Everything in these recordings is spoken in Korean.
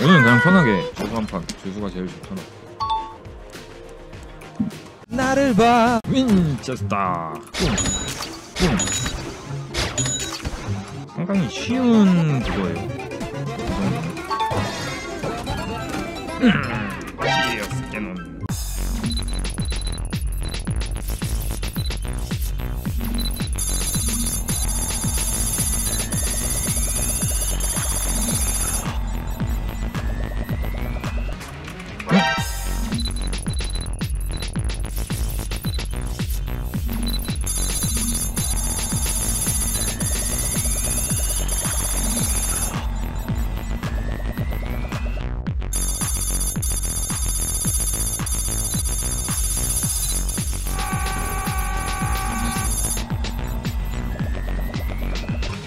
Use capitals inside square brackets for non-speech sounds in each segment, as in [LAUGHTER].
그냥 편하게 주수 한판 주수가 제일 좋잖아 나를 봐 윈체스터 뿜! 뿜! 상당히 쉬운 그거예요 음,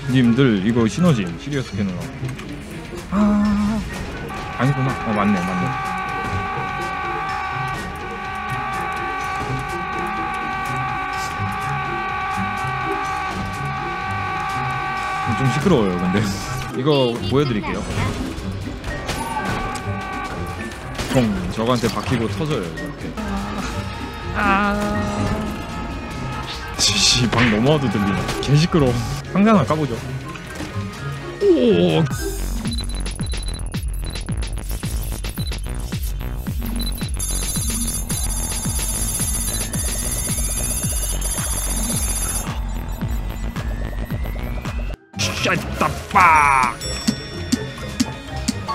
님들 이거 시너지 시리어스 캐논하고 아 아니구나. 어 맞네 맞네. 좀 시끄러워요 근데. [LAUGHS] 이거 보여드릴게요. 총 저거한테 박히고 터져요 이렇게 지시 방 넘어와도 들리네 개 시끄러워. 상자 하나 까보죠. 오 샷다빡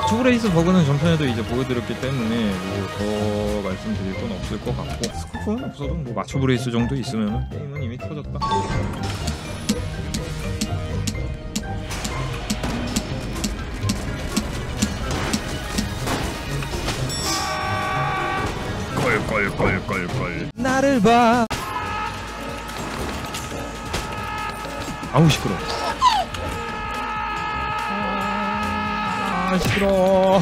투브레이스 버그는 전편에도 이제 보여드렸기 때문에 뭐 더 말씀드릴 건 없을 것 같고. 스코프는 없어도 뭐 맞춰 브레이스 정도 있으면 게임은 이미 터졌다. 껄껄껄껄껄. 나를 봐. 아우 시끄러 아 시끄러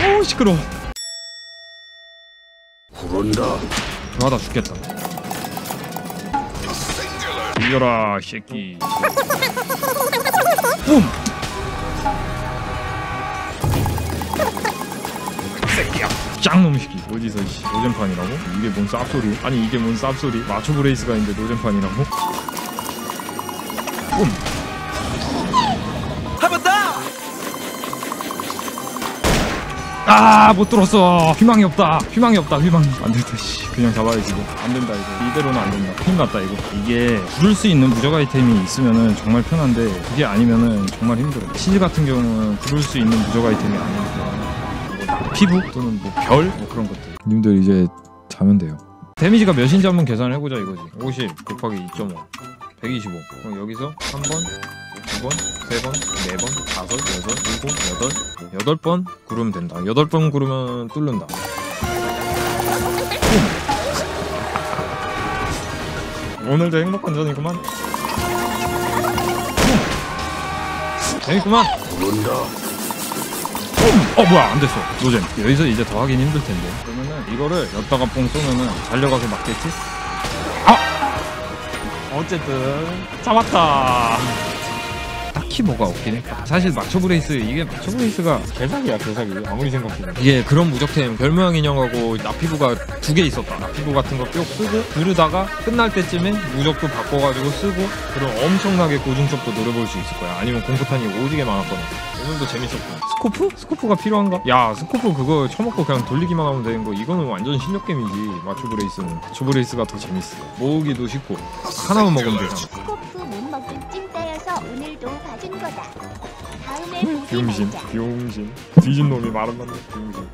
아우 시끄러 부른다. 좋아다 죽겠다 이겨라 새끼 뿜 짱놈 새끼 어디서 씨 노잼판이라고? 이게 뭔 쌉소리 아니 이게 뭔 쌉소리 Macho Brace가 있는데 노잼판이라고? 뿜 한번 더! 아, 못 들었어. 희망이 없다. 희망이 없다. 희망이. 안 된다, 씨. 그냥 잡아야지, 이거. 안 된다, 이거. 이대로는 안 된다. 큰일 났다, 이거. 이게 부를 수 있는 무적 아이템이 있으면은 정말 편한데, 그게 아니면은 정말 힘들어. 치즈 같은 경우는 부를 수 있는 무적 아이템이 아니니까. 피부? 또는 뭐, 별? 뭐 그런 것들. 님들 이제 자면 돼요. 데미지가 몇인지 한번 계산을 해보자, 이거지. 50 곱하기 2.5. 125. 그럼 여기서 한 번, 두 번, 세 번, 네 번, 다섯, 여섯, 일곱, 여덟, 여덟 번 구르면 된다. 여덟 번 구르면 뚫는다. 뿜. 오늘도 행복한 전이구만. 뿜. 재밌구만. 어 뭐야 안 됐어. 노잼. 여기서 이제 더 하긴 힘들 텐데. 그러면은 이거를 엿다가 뽕 쏘면은 달려가서 맞겠지? 아! 어쨌든 잡았다. 뭐가 없긴 해. 사실 마초 브레이스 이게 마초 브레이스가 개사기야 개사기 아무리 생각해도 이게 그런 무적템 별모양 인형하고 나피부가 두 개 있었다. 나피부 같은 거 뿅 쓰고 부르다가 끝날 때쯤에 무적도 바꿔가지고 쓰고 그럼 엄청나게 고중첩도 노려볼 수 있을 거야. 아니면 공포탄이 오지게 많았거든. 오늘도 재밌었고 스코프? 스코프가 필요한가? 야 스코프 그거 처먹고 그냥 돌리기만 하면 되는 거 이거는 완전 실력겜이지 마초 브레이스는 마초 브레이스가 더 재밌어 모으기도 쉽고 하나만 먹으면 되잖아 스코프 못 먹은 찜 따여서 오늘도 봐준 거다. 다음에 보기 비용신 말자. 비용신 뒤진 놈이 말은 건데 비용신